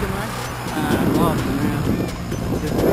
Good luck. Uh, I lost them, yeah.